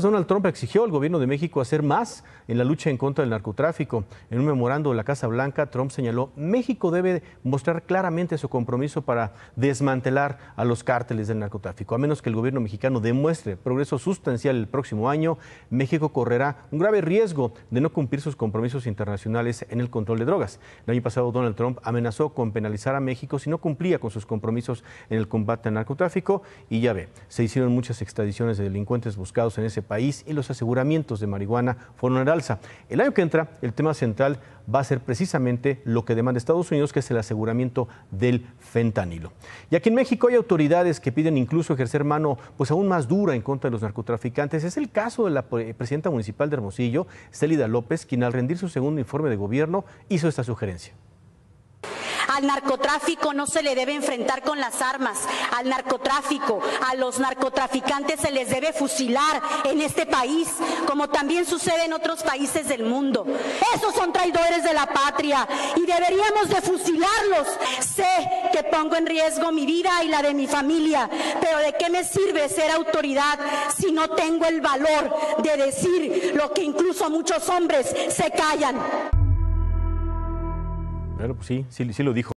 Donald Trump exigió al gobierno de México hacer más en la lucha en contra del narcotráfico. En un memorando de la Casa Blanca, Trump señaló, México debe mostrar claramente su compromiso para desmantelar a los cárteles del narcotráfico. A menos que el gobierno mexicano demuestre progreso sustancial el próximo año, México correrá un grave riesgo de no cumplir sus compromisos internacionales en el control de drogas. El año pasado, Donald Trump amenazó con penalizar a México si no cumplía con sus compromisos en el combate al narcotráfico. Y ya ve, se hicieron muchas extradiciones de delincuentes buscados en ese país y los aseguramientos de marihuana fueron al alza. El año que entra, el tema central va a ser precisamente lo que demanda Estados Unidos, que es el aseguramiento del fentanilo. Y aquí en México hay autoridades que piden incluso ejercer mano pues aún más dura en contra de los narcotraficantes. Es el caso de la presidenta municipal de Hermosillo, Célida López, quien al rendir su segundo informe de gobierno hizo esta sugerencia. Al narcotráfico no se le debe enfrentar con las armas. Al narcotráfico, a los narcotraficantes se les debe fusilar en este país, como también sucede en otros países del mundo. Esos son traidores de la patria y deberíamos de fusilarlos. Sé que pongo en riesgo mi vida y la de mi familia, pero ¿de qué me sirve ser autoridad si no tengo el valor de decir lo que incluso muchos hombres se callan? Bueno, pues sí, sí, sí lo dijo.